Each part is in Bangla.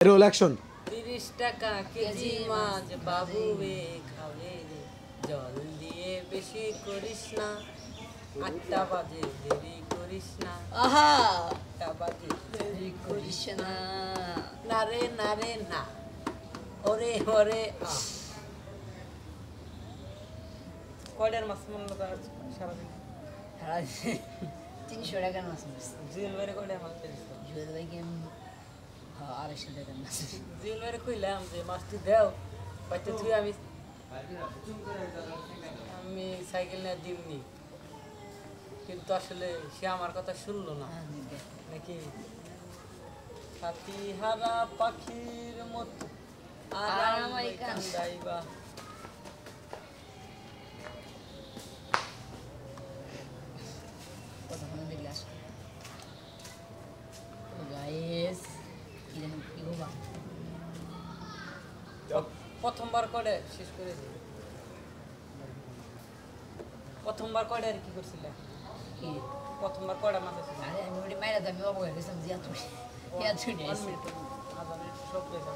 রোল অ্যাকশন তিরিশ টাকা কেজি মাছ বাবু রে খাবে জল দিয়ে বেশি করিস না। আটটা বাজে দেরি করিস না। আহা! আটটা বাজে দেরি করিস না। না রে না রে না। ওরে ওরে আ কয়টার মাছ মনে হলো সারাদিন? সারাদিন তিনশো টাকার মাছ মারছি জুয়েল বাইরে কয়টার মাছ জুয়েল ভাইকে বাইরে কইলাম যে মাছটি দেও হয়তো তুই আমি আমি সাইকেল নিয়ে দিমনি কিন্তু আসলে সে আমার কথা শুনলো না। নাকি সাথী হারা পাখির মতো আরামাই কান- কান্দাইবা প্রথমবার কয়টা শেষ করে প্রথমবার কয়টা আর কি করছিলে? কি? প্রথমবার কয়টা মাছ আছে? আরে আমি ওটি মাইরা দামি অবাক হয়ে গেছিলাম যে তুই এত তুই সব পেয়েছে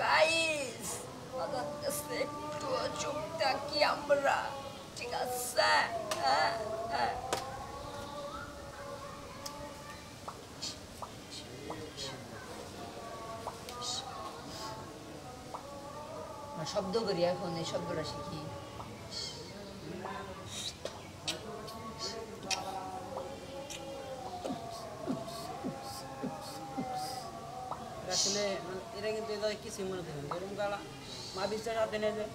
গাইস কাছে একটু চোখ থাকি আমরা ঠিক আছে হ্যাঁ হ্যাঁ আমরা শব্দ করি এখন এই শব্দটা শিখি। আসলে মানে কিন্তু এটা কিছুই মনে যেরকম গালা মা বিশ্বাস হাতে নিয়ে যায়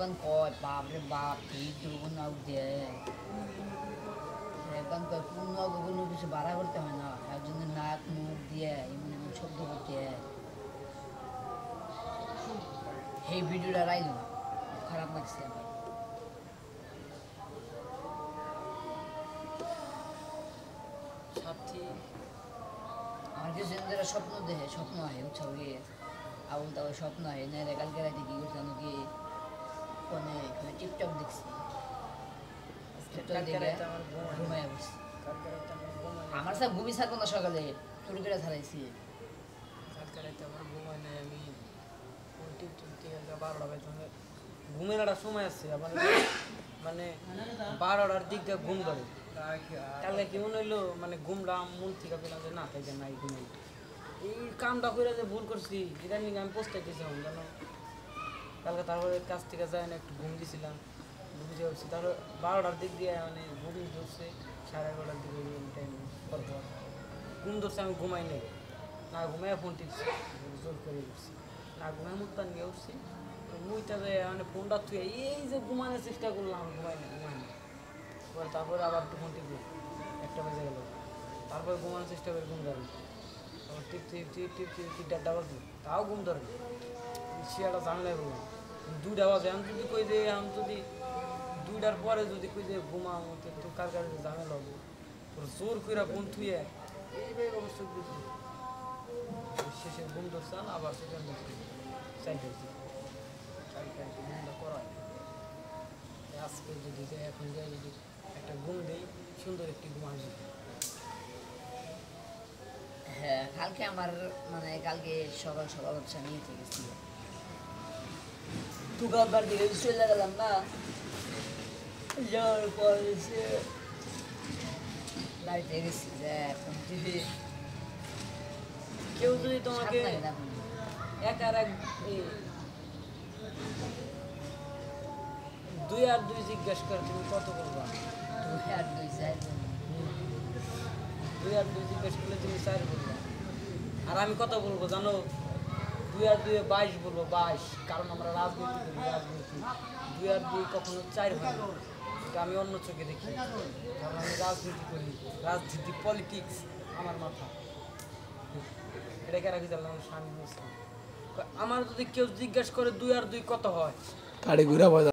গান কয় বাপ রে বাপ, কি দুর্গুণ আউট দেয় র্যাপ গান কয় কিছু বাড়া করতে হয় না। জন্য নাক, মুখ দিয়ে, এমন এমন শব্দ করতে। হয় ভিডিওটা রাইল খারাপ লাগছে আমার। সাথী আমার কিছু যারা স্বপ্ন দেখে স্বপ্ন উৎসাহ গিয়ে তাও স্বপ্ন না রে কালকে রাতে কি করতাম কি ফোনে টিকটক দেখছি আমার ঘুম না। ঘুমায় বসছি আমার ঘুম না। আমার সব ঘুমি থাকব না সকালে চুরি করে ছাড়াইছি কালকে রাতে আমার নাই আমি বারোটা বাজে ঘুমের একটা সময় আছে মানে বারোটার দিক দিয়ে ঘুম ধরে কালকে কি মনে হইল মানে ঘুমটা মন থেকে পেলাম যে না, তাই নাই ঘুমাই এই কামটা করে যে ভুল করছি এটা নিয়ে আমি পোস্টাইতেছিলাম জানো? কালকে তারপরে কাছ থেকে যাই না, একটু ঘুম দিছিলাম। বুঝে উঠছি তারপর বারোটার দিক দিয়ে মানে ঘুম ধরছে, সাড়ে এগারোটার দিকে টাইম পর পর ঘুম ধরছে, আমি ঘুমাই নাই। না ঘুমাই ফোন টিপছি, জোর করে উঠছি। না ঘুমাই মুখটা নিয়ে উঠছি মুইটা যে মানে ফোনটা থুয়ে এই যে ঘুমানোর চেষ্টা করলাম, ঘুমাই না এবার তারপরে আবার ফোন টিপি একটা বেজে গেল। তারপরে ঘুমানোর চেষ্টা করে ঘুম ধরে। তারপর টিপ টিপ টিপ টিপ টিপ টিপ, দেড়টা বাজে তাও ঘুম ধরে শিয়াটা জানলাই বলব দুইটা বাজে। আমি যদি কই যে, আমি যদি দুইটার পরে যদি কই যে ঘুমাম তো কার কার ঝামেলা হবে? তোর জোর করে ফোন থুয়ে এইভাবে অবশ্য বুঝি শেষে ঘুম ধরছেন আবার সেখান চাইতে চাইতে ঘুমটা আজকে যদি এখন যাই যদি ঘুম দেই সুন্দর একটি ঘুম আসবে। হ্যাঁ কালকে আমার মানে কালকে সকাল সকাল হচ্ছে আমি থেকে গেছি। তুগাবার দিকে চলে গেলাম না? যাওয়ার পর এসে বাড়িতে গেছি যে এখন। টিভি কেউ যদি তোমাকে। এক আর এক দুই আর দুই জিজ্ঞেস করে তুমি কত করবা? দুই আর দুই চার দুই আর দুই জিজ্ঞেস করলে তুমি চার বলবা আর আমি কত বলব জানো? দুই আর দুই বাইশ বলব বাইশ। কারণ আমরা রাজনীতি করি রাজনীতি। দুই আর দুই কখনো চার হয় না। আমি অন্য চোখে দেখি। কারণ আমি রাজনীতি করি রাজনীতি পলিটিক্স আমার মাথা। এটা কে রাখি দিলাম স্বামী মুসলিম আমার যদি কেউ জিজ্ঞেস করে দুই আর দুই কত হয়? গাড়ি ঘুরা